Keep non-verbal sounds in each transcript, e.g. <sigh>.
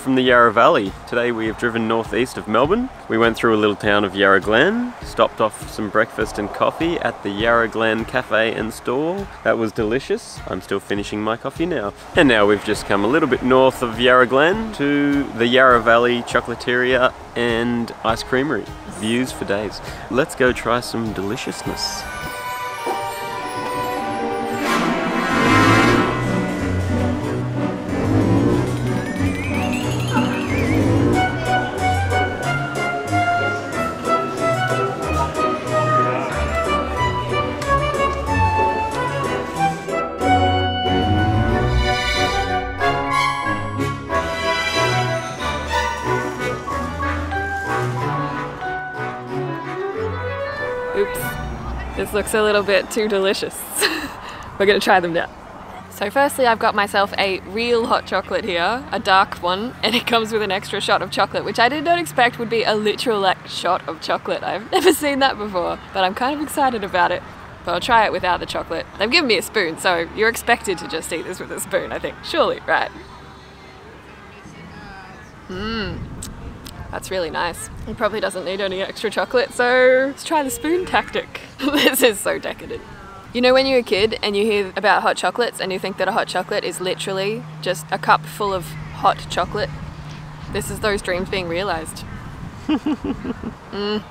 from the Yarra Valley. Today we have driven northeast of Melbourne. We went through a little town of Yarra Glen, stopped off some breakfast and coffee at the Yarra Glen Cafe and Store. That was delicious. I'm still finishing my coffee now. And now we've just come a little bit north of Yarra Glen to the Yarra Valley Chocolateria and Ice Creamery. Views for days. Let's go try some deliciousness. This looks a little bit too delicious. <laughs> We're gonna try them now. So firstly I've got myself a real hot chocolate here, a dark one, <laughs> and it comes with an extra shot of chocolate, which I did not expect would be a literal like shot of chocolate. I've <laughs> never seen that before, but I'm kind of excited about it. But I'll try it without the chocolate. They've given me a spoon, so you're expected to just eat this with a spoon, I think. Surely, right? Mmm. That's really nice. He probably doesn't need any extra chocolate, so let's try the spoon tactic. <laughs> this is so decadent. You know when you're a kid and you hear about hot chocolates and you think that a hot chocolate is literally just a cup full of hot chocolate? This is those dreams being realized. <laughs> mm.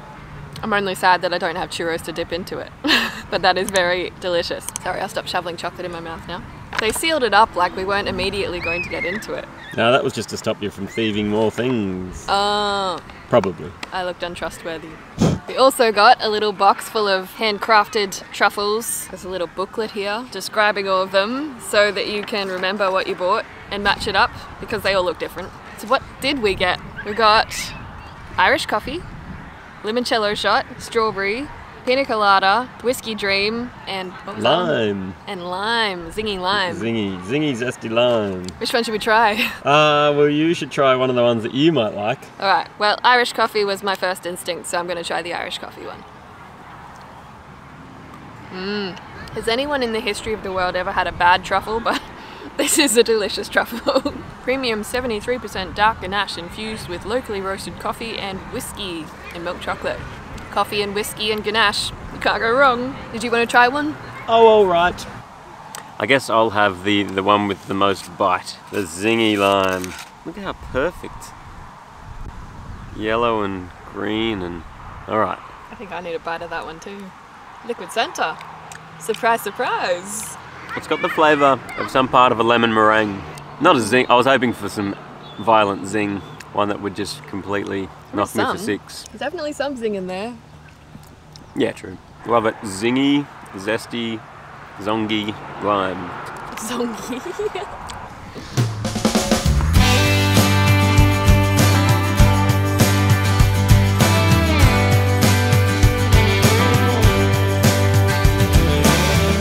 I'm only sad that I don't have churros to dip into it, <laughs> but that is very delicious. Sorry, I'll stop shoveling chocolate in my mouth now. They sealed it up like we weren't immediately going to get into it. Now that was just to stop you from thieving more things. Oh, Probably. I looked untrustworthy. We also got a little box full of handcrafted truffles. There's a little booklet here describing all of them so that you can remember what you bought and match it up because they all look different. So what did we get? We got Irish coffee, limoncello shot, strawberry, pina colada, whiskey dream, and? Lime. And lime, zingy lime. Zingy. Zingy zesty lime. Which one should we try? <laughs> Uh, well, you should try one of the ones that you might like. All right. Well, Irish coffee was my first instinct, so I'm going to try the Irish coffee one. Mmm. Has anyone in the history of the world ever had a bad truffle? <laughs> But this is a delicious truffle. <laughs> Premium 73% dark ganache infused with locally roasted coffee and whiskey and milk chocolate. Coffee and whiskey and ganache. You can't go wrong. Did you want to try one? Oh, all right. I guess I'll have the, the one with the most bite. The zingy lime. Look at how perfect. Yellow and green and... Alright. I think I need a bite of that one too. Liquid Santa. Surprise, surprise. It's got the flavour of some part of a lemon meringue. Not a zing. I was hoping for some violent zing. One that would just completely knock me for six. There's definitely something in there. Yeah, true. Love it. Zingy, zesty, zongy, lime. Zongy.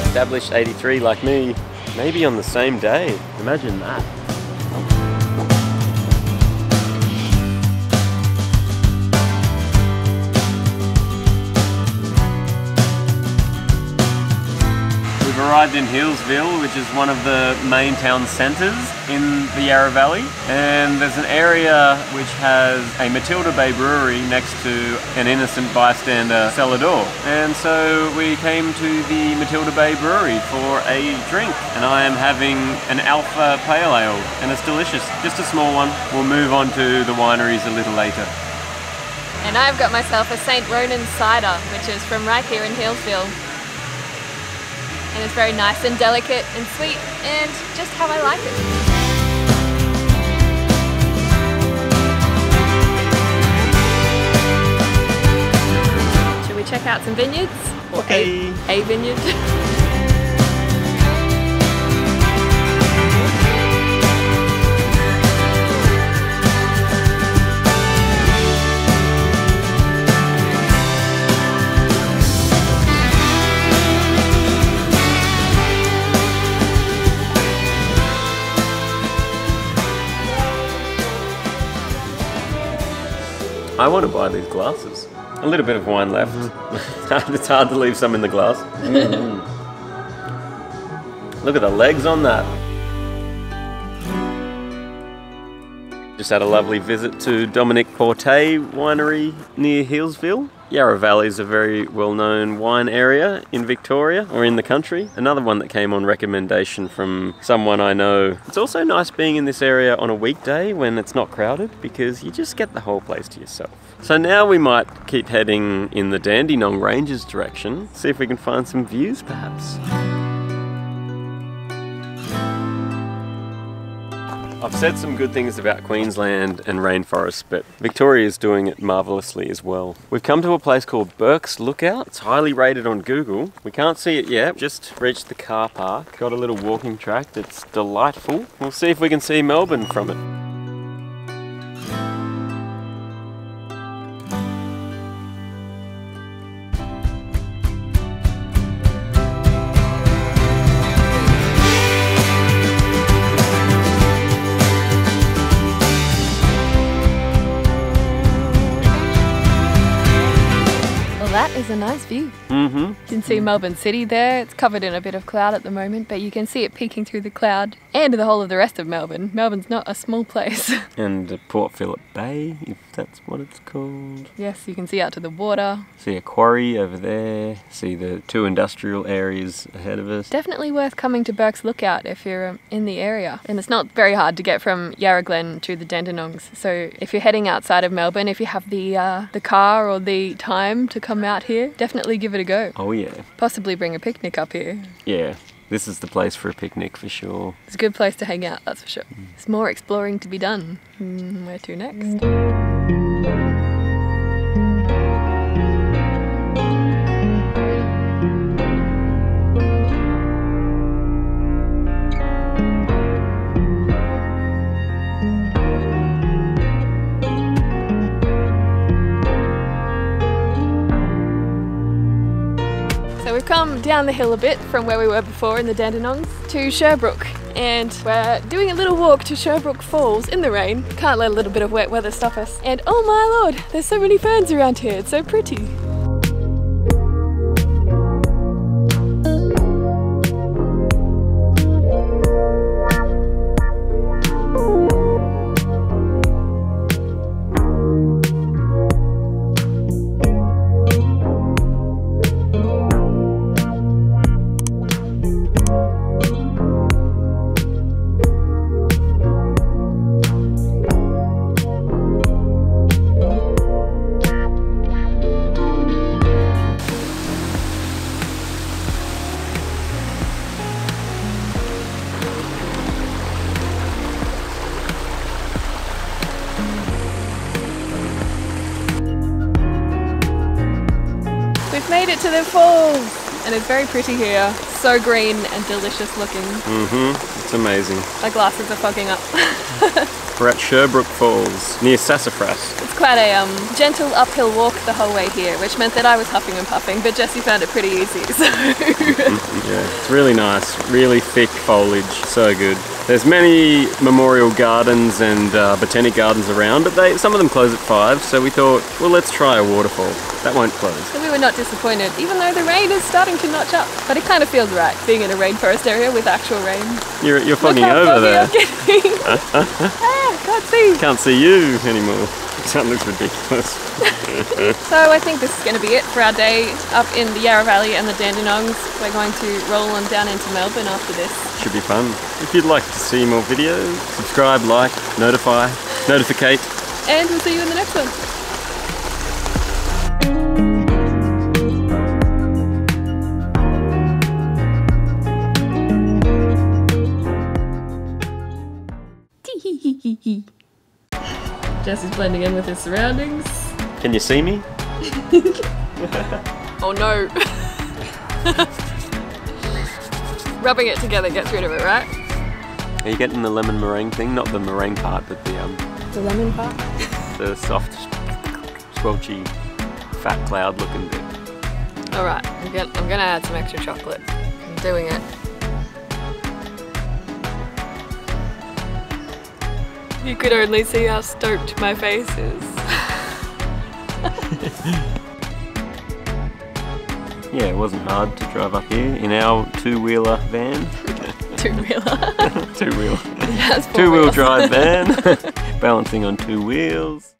Established 83 like me. Maybe on the same day. Imagine that. Arrived in Healesville, which is one of the main town centres in the Yarra Valley. And there's an area which has a Matilda Bay brewery next to an innocent bystander cellar door. And so we came to the Matilda Bay brewery for a drink. And I am having an Alpha Pale Ale, and it's delicious. Just a small one. We'll move on to the wineries a little later. And I've got myself a St. Ronan cider, which is from right here in Healesville. And it's very nice and delicate and sweet and just how I like it. Should we check out some vineyards? Okay. a, a vineyard? <laughs> I want to buy these glasses. A little bit of wine left. <laughs> it's hard to leave some in the glass. Mm. Look at the legs on that. Just had a lovely visit to Dominique Portet Winery near Healesville. Yarra Valley is a very well known wine area in Victoria or in the country. Another one that came on recommendation from someone I know. It's also nice being in this area on a weekday when it's not crowded because you just get the whole place to yourself. So now we might keep heading in the Dandenong Ranges direction, see if we can find some views perhaps. I've said some good things about Queensland and rainforests, but Victoria is doing it marvellously as well. We've come to a place called Burke's Lookout. It's highly rated on Google. We can't see it yet, just reached the car park. Got a little walking track that's delightful. We'll see if we can see Melbourne from it. Is a nice view. Mm-hmm. You can see Melbourne City there. It's covered in a bit of cloud at the moment, but you can see it peeking through the cloud and the whole of the rest of Melbourne. Melbourne's not a small place. <laughs> and Port Phillip Bay, if that's what it's called. Yes, you can see out to the water. See a quarry over there. See the two industrial areas ahead of us. Definitely worth coming to Burke's Lookout if you're um, in the area. And it's not very hard to get from Yarra Glen to the Dandenongs. So if you're heading outside of Melbourne, if you have the uh, the car or the time to come out here, definitely give it a go. Oh yeah. Possibly bring a picnic up here. Yeah. This is the place for a picnic for sure. It's a good place to hang out, that's for sure. Mm. There's more exploring to be done. Mm, where to next? Come down the hill a bit from where we were before in the Dandenongs to Sherbrooke and we're doing a little walk to Sherbrooke Falls in the rain. Can't let a little bit of wet weather stop us. And oh my lord, there's so many ferns around here, it's so pretty. Made it to the falls! And it's very pretty here. So green and delicious looking. Mm-hmm. It's amazing. My glasses are fogging up. <laughs> We're at Sherbrooke Falls, near Sassafras. It's quite a um, gentle uphill walk the whole way here, which meant that I was huffing and puffing, but Jesse found it pretty easy. <laughs> So. <laughs> yeah, it's really nice. Really thick foliage. So good. There's many memorial gardens and uh, botanic gardens around, but they some of them close at five. So we thought, well, let's try a waterfall. That won't close. So we were not disappointed, even though the rain is starting to notch up. But it kind of feels right being in a rainforest area with actual rain. You're you're fogging over there. <laughs> ah, can't see. Can't see you anymore. <laughs> That looks ridiculous. <laughs> so I think this is going to be it for our day up in the Yarra Valley and the Dandenongs. We're going to roll on down into Melbourne after this. Should be fun. If you'd like to see more videos, subscribe, like, notify, notificate. And we'll see you in the next one. Blending in with his surroundings. Can you see me? <laughs> oh no. <laughs> Rubbing it together gets rid of it, right? Are you getting the lemon meringue thing? Not the meringue part, but the um. The lemon part. the soft, squelchy, fat cloud looking bit. All right, I'm gonna, I'm gonna add some extra chocolate. I'm doing it. You could only see how stoked my face is. <laughs> yeah, it wasn't hard to drive up here in our two-wheeler van. Two wheeler. two wheel, It has four two wheel drive van, <laughs> <laughs> balancing on two wheels.